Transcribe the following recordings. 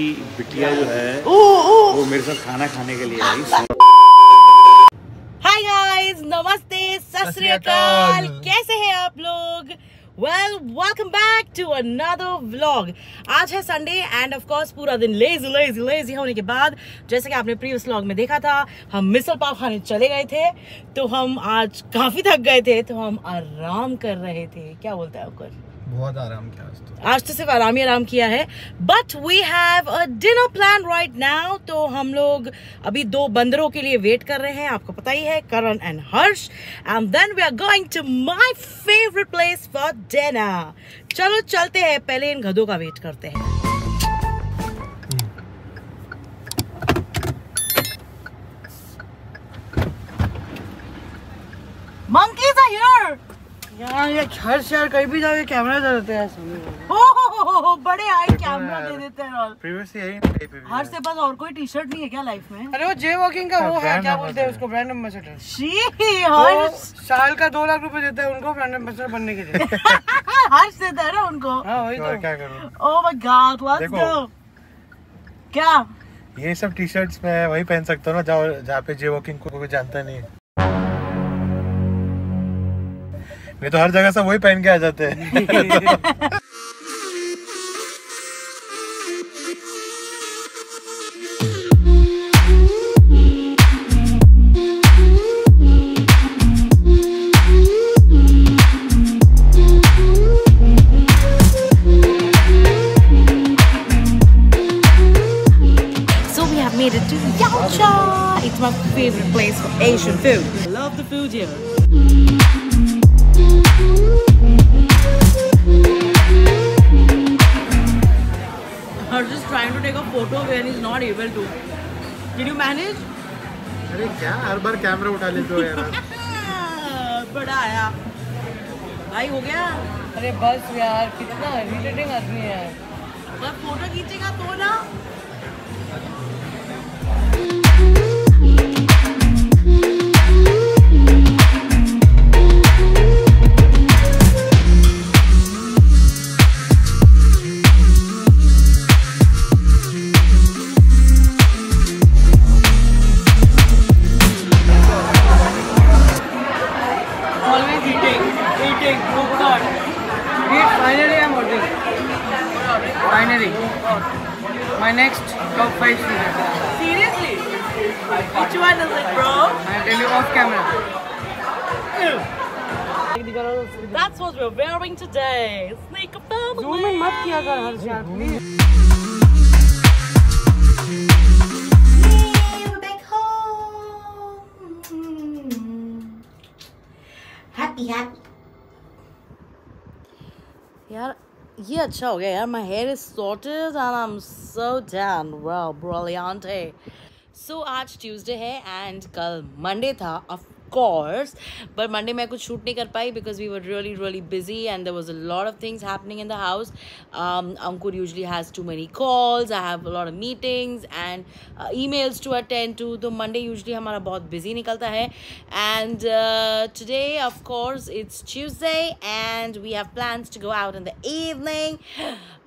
बिटिया जो है ओ ओ। वो मेरे साथ खाना खाने के लिए आई। हाय गाइस नमस्ते सत कैसे हैं आप लोग? Well welcome back to another vlog आज है संडे एंड ऑफ़ कोर्स पूरा दिन लेजी लेजी लेजी होने के बाद जैसे कि आपने प्रीवियस व्लॉग में देखा था हम मिसल पाव खाने चले गए थे तो हम आज काफ़ी थक गए थे तो हम आराम कर रहे थे। क्या बोलते हैं आपको? बहुत आराम किया आज तो। आज तो सिर्फ़ आराम ही आराम किया है। But we have a dinner plan right now तो हम लोग अभी दो बंदरों के लिए वेट कर रहे हैं, आपको पता ही है, Karan and Harsh. And then we are going to my favourite place for dinner चलो चलते हैं, पहले इन गधों का वेट करते हैं। यार ये हर शहर कहीं भी जाओगे कैमरा दे देते हैं हो हो, हो, हो, बड़े आई कैमरा दे देते हैं और प्रीवियस यही कहीं पे हर से बस और कोई टी शर्ट नहीं है क्या लाइफ में? अरे वो जे वॉकिंग का वो है क्या बोलते हैं उसको ब्रांड शी साल का दो लाख रुपए देता है उनको ब्रांड एम्बेसडर बनने के लिए। हर्ष देता है ना उनको? हाँ वही तो क्या करूँ? ओ माय गॉड लेट्स देखो। गो क्या? ये सब टी शर्ट्स मैं वही पहन सकता हूँ ना जहाँ जहाँ पे जे वॉकिंग को कोई जानता नहीं है। मैं तो हर जगह से वही पहन के आ जाते हैं So we have made it to Yaocha. It's my favorite place for Asian food. I love the food here. A is not he's not able to. Did you manage? अरे क्या? हर बार कैमरा उठा लेते हो यार। बड़ा आया। भाई हो गया? अरे बस यार कितना इरिटेटिंग आदमी है। बस फ़ोटो खींचेगा तो ना। Finally I am ordering finally my next top 5 food Seriously? Which one is it, bro? I tell you off camera That's what we're wearing today. Sneaker family. Zoom in मत किया कर हर यार please Yeah, we're back home. Happy, happy. यार ये अच्छा हो गया यार my hair is sorted and I am so done wow brilliant है सो आज ट्यूसडे है एंड कल मंडे था ऑफ़ कोर्स बट मंडे मैं कुछ शूट नहीं कर पाई because we were really really busy and there was a lot of things happening in the house Ankur usually has too many calls I have lot of meetings and emails to attend to तो Monday usually हमारा बहुत busy निकलता है. And today of course it's Tuesday and we have plan to go out in the evening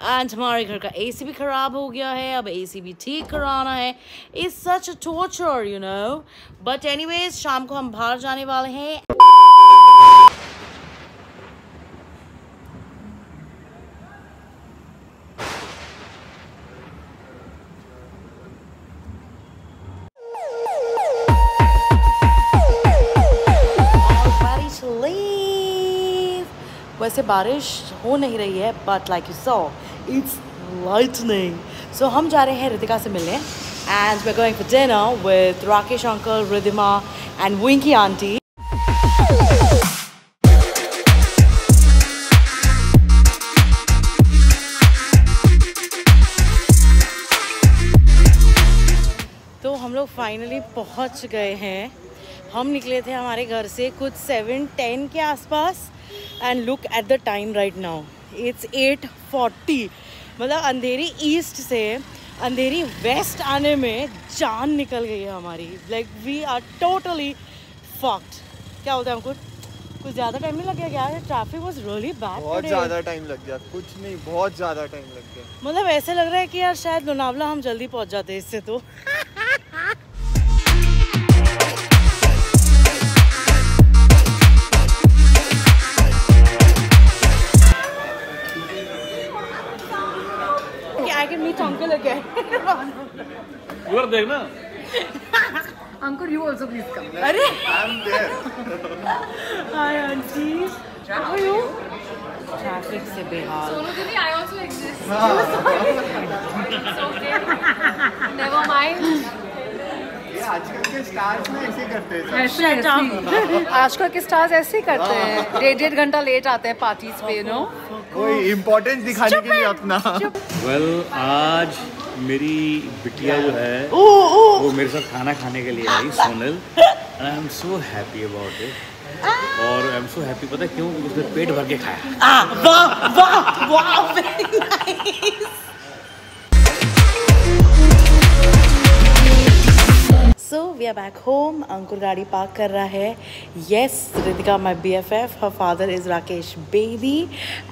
and हमारे घर का ए सी भी खराब हो गया है. अब ए सी भी ठीक कराना है. Is such a torture you know but anyways शाम को हम भाग बाहर जाने वाले हैं. वैसे बारिश हो नहीं रही है but like you saw it's lightning so हम जा रहे हैं रितिका से मिलने। And we going for dinner with Rakesh uncle Ridhima and Winky aunty तो हम लोग फाइनली पहुँच गए हैं। हम निकले थे हमारे घर से कुछ सेवन टेन के आसपास। And look at the time right now it's eight forty मतलब अंधेरी ईस्ट से अंधेरी वेस्ट आने में जान निकल गई है हमारी। Like we are totally fucked क्या होता है हमको कुछ ज़्यादा टाइम नहीं लग गया यार ट्रैफ़िक वाज रियली बैड बहुत ज़्यादा टाइम लग गया। कुछ नहीं बहुत ज़्यादा टाइम लग गया। मतलब ऐसे लग रहा है कि यार शायद लोनावला हम जल्दी पहुँच जाते हैं इससे तो। देखना Uncle, you also please come. अरे! I'm there. Hi aunty how are you traffic से बेहाल. Sonu Didi, I also exist. It's okay. Never mind. ये आजकल के स्टार्स ना ऐसे करते हैं ऐसे आजकल के स्टार्स ऐसे ही करते हैं. डेढ़ डेढ़ घंटा लेट आते हैं पार्टीज़ पे यू नो कोई इम्पोर्टेंस दिखाने के लिए अपना. वेल आज मेरी बिटिया जो है वो मेरे साथ खाना खाने के लिए आई Sonal. And I am so happy about it और आई एम सो हैप्पी पता है क्यों? उसने पेट भर के खाया। वाह वाह wow, सो we are back home Ankur गाड़ी पार्क कर रहा है। Yes Ritika my B F F her father is Rakesh baby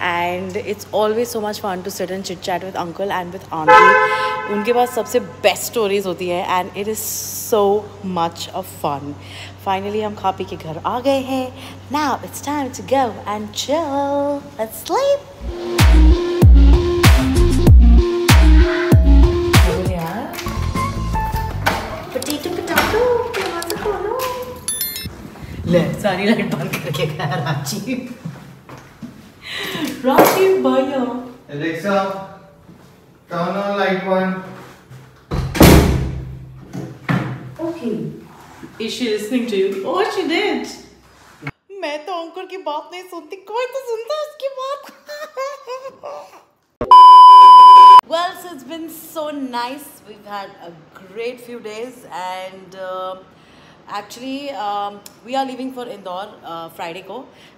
and it's always so much fun to sit and chit chat with uncle and with aunty उनके पास सबसे best stories होती है and it is so much a fun finally हम खा पी के घर आ गए हैं। Now it's time to go and चल स्लीप ले सारी लाइट बंद करके गया राजीव राजीव भैया। Alexa turn on light one okay is she listening to you oh she did मैं तो अंकल की बात नहीं सुनती कोई तो सुनता उसकी बात। Well, so it's been so nice. We've had a great few days and uh, actually we are living for Indore Friday को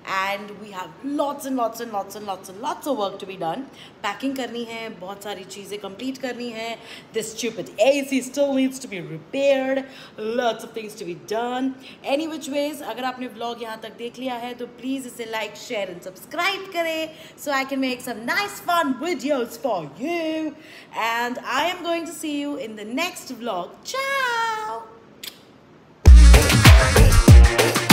and we have lots and lots and lots and lots and lots of work to be done packing करनी है, बहुत सारी चीज़ें complete करनी है. This chip it A C still needs to be repaired lots of things to be done any which ways अगर आपने blog यहाँ तक देख लिया है तो प्लीज़ इसे लाइक शेयर एंड सब्सक्राइब करें so I can make some nice fun videos for you and I am going to see you in the next blog chain Thank you.